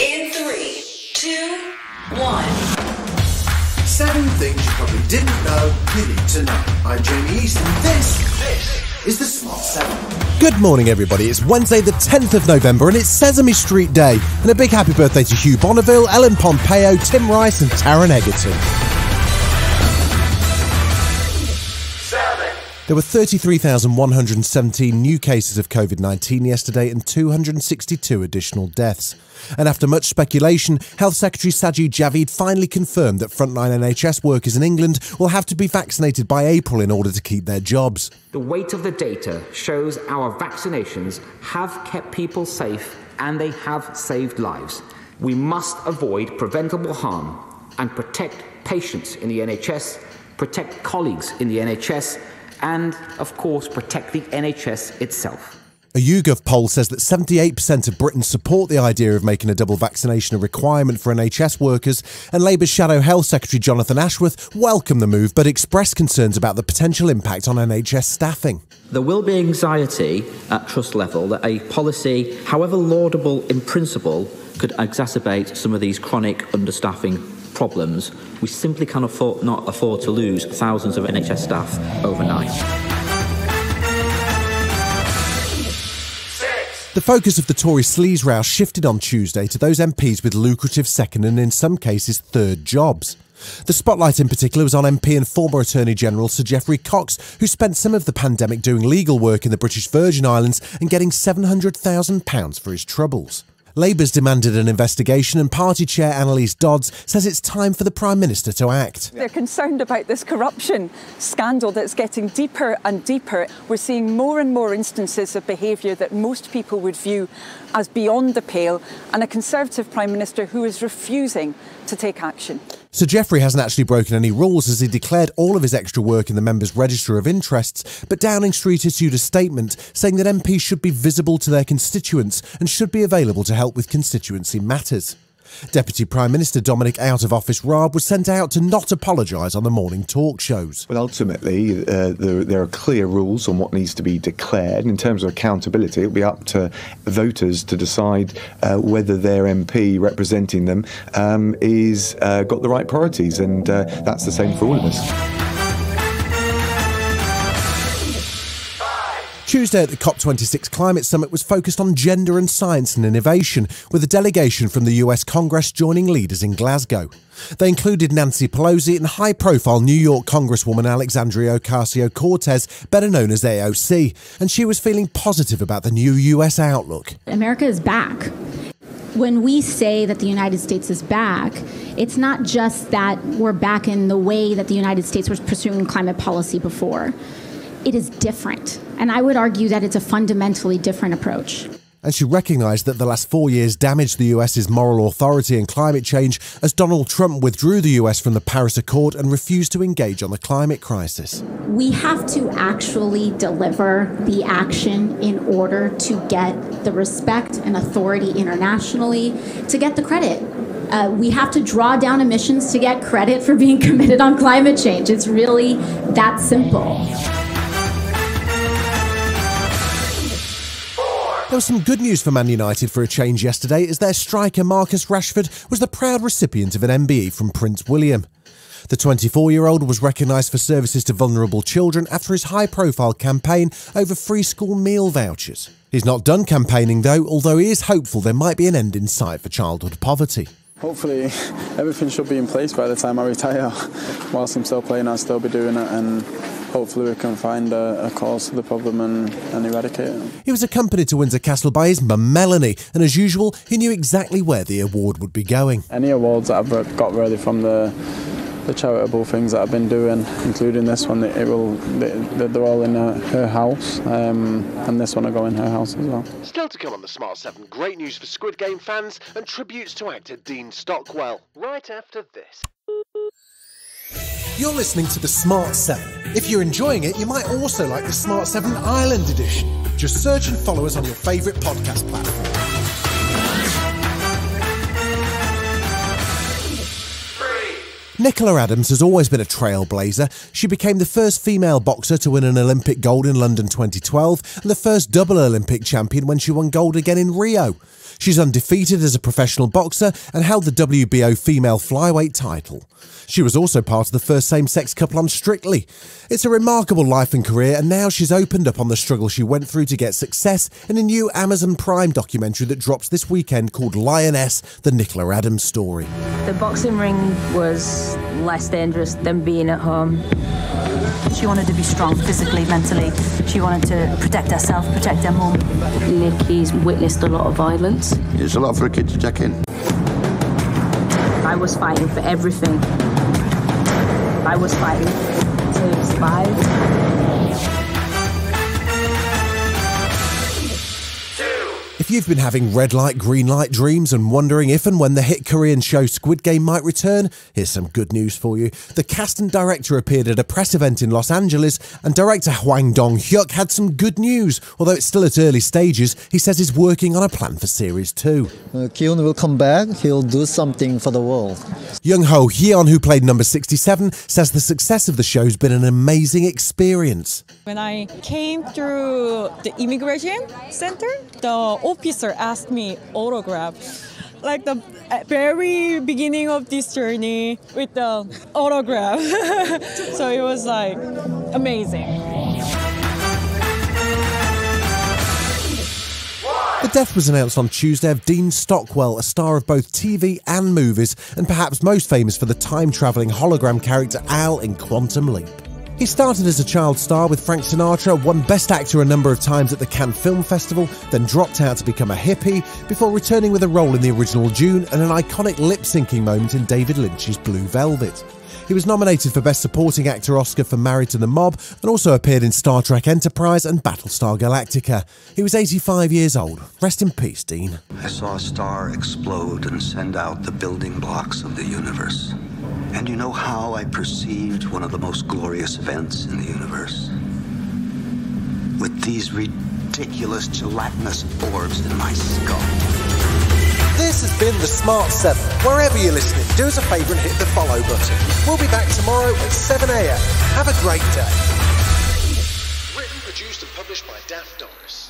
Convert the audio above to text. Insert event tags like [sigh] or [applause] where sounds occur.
In three, two, one. Seven things you probably didn't know you need to know. I'm Jamie East, and this, this is the Smart 7. Good morning, everybody. It's Wednesday, the 10th of November, and it's Sesame Street Day. And a big happy birthday to Hugh Bonneville, Ellen Pompeo, Tim Rice, and Taron Egerton. There were 33,117 new cases of COVID 19 yesterday and 262 additional deaths. And after much speculation, Health Secretary Sajid Javid finally confirmed that frontline NHS workers in England will have to be vaccinated by April in order to keep their jobs. The weight of the data shows our vaccinations have kept people safe and they have saved lives. We must avoid preventable harm and protect patients in the NHS, protect colleagues in the NHS, and, of course, protect the NHS itself. A YouGov poll says that 78% of Britons support the idea of making a double vaccination a requirement for NHS workers, and Labour's Shadow Health Secretary Jonathan Ashworth welcomed the move but expressed concerns about the potential impact on NHS staffing. There will be anxiety at trust level that a policy, however laudable in principle, could exacerbate some of these chronic understaffing problems. We simply can afford, not afford to lose thousands of NHS staff overnight. The focus of the Tory sleaze row shifted on Tuesday to those MPs with lucrative second and in some cases third jobs. The spotlight in particular was on MP and former Attorney General Sir Geoffrey Cox, who spent some of the pandemic doing legal work in the British Virgin Islands and getting £700,000 for his troubles. Labour's demanded an investigation, and party chair Anneliese Dodds says it's time for the Prime Minister to act. They're concerned about this corruption scandal that's getting deeper and deeper. We're seeing more and more instances of behaviour that most people would view as beyond the pale, and a Conservative Prime Minister who is refusing to take action. Sir Geoffrey hasn't actually broken any rules as he declared all of his extra work in the members' register of interests, but Downing Street issued a statement saying that MPs should be visible to their constituents and should be available to help with constituency matters. Deputy Prime Minister Dominic Out of Office Raab was sent out to not apologise on the morning talk shows. Well, ultimately, uh, there, there, are clear rules on what needs to be declared. In terms of accountability, it'll be up to voters to decide uh, whether their MP representing them um, is uh, got the right priorities, and uh, that's the same for all of us. Tuesday at the COP26 Climate Summit was focused on gender and science and innovation, with a delegation from the US Congress joining leaders in Glasgow. They included Nancy Pelosi and high profile New York Congresswoman Alexandria Ocasio Cortez, better known as AOC, and she was feeling positive about the new US outlook. America is back. When we say that the United States is back, it's not just that we're back in the way that the United States was pursuing climate policy before it is different. And I would argue that it's a fundamentally different approach. And she recognised that the last four years damaged the US's moral authority in climate change as Donald Trump withdrew the US from the Paris Accord and refused to engage on the climate crisis. We have to actually deliver the action in order to get the respect and authority internationally, to get the credit. Uh, we have to draw down emissions to get credit for being [laughs] committed on climate change. It's really that simple. There was some good news for Man United for a change yesterday as their striker Marcus Rashford was the proud recipient of an MBE from Prince William. The 24 year old was recognised for services to vulnerable children after his high profile campaign over free school meal vouchers. He's not done campaigning though, although he is hopeful there might be an end in sight for childhood poverty. Hopefully, everything should be in place by the time I retire. [laughs] Whilst I'm still playing, I'll still be doing it, and hopefully we can find a, a cause to the problem and, and eradicate it. He was accompanied to Windsor Castle by his mum Melanie, and as usual, he knew exactly where the award would be going. Any awards that I've got really from the the charitable things that I've been doing, including this one, it will they're all in her, her house, um, and this one will go in her house as well. Still to come on the Smart Seven, great news for Squid Game fans and tributes to actor Dean Stockwell. Right after this. You're listening to the Smart 7. If you're enjoying it, you might also like the Smart 7 Ireland edition. Just search and follow us on your favourite podcast platform. Nicola Adams has always been a trailblazer. She became the first female boxer to win an Olympic gold in London 2012 and the first double Olympic champion when she won gold again in Rio. She's undefeated as a professional boxer and held the WBO female flyweight title. She was also part of the first same sex couple on Strictly. It's a remarkable life and career, and now she's opened up on the struggle she went through to get success in a new Amazon Prime documentary that drops this weekend called Lioness The Nicola Adams Story. The boxing ring was less dangerous than being at home. She wanted to be strong physically, mentally. She wanted to protect herself, protect her mum. Nikki's witnessed a lot of violence. It's a lot for a kid to check in. I was fighting for everything. I was fighting to survive. If you've been having red light, green light dreams and wondering if and when the hit Korean show Squid Game might return, here's some good news for you. The cast and director appeared at a press event in Los Angeles, and director Hwang Dong Hyuk had some good news. Although it's still at early stages, he says he's working on a plan for series 2. Uh, Kyun will come back, he'll do something for the world. Jung Ho-yeon, who played number 67, says the success of the show's been an amazing experience. When I came through the immigration center, the officer asked me autograph. Like the very beginning of this journey with the autograph. [laughs] so it was like amazing. The death was announced on Tuesday of Dean Stockwell, a star of both TV and movies, and perhaps most famous for the time travelling hologram character Al in Quantum Leap. He started as a child star with Frank Sinatra, won Best Actor a number of times at the Cannes Film Festival, then dropped out to become a hippie, before returning with a role in the original Dune and an iconic lip syncing moment in David Lynch's Blue Velvet. He was nominated for Best Supporting Actor Oscar for Married to the Mob and also appeared in Star Trek Enterprise and Battlestar Galactica. He was 85 years old. Rest in peace, Dean. I saw a star explode and send out the building blocks of the universe. And you know how I perceived one of the most glorious events in the universe? With these ridiculous gelatinous orbs in my skull. This has been The Smart 7. Wherever you're listening, do us a favour and hit the follow button. We'll be back tomorrow at 7am. Have a great day. Written, produced, and published by Daft Doris.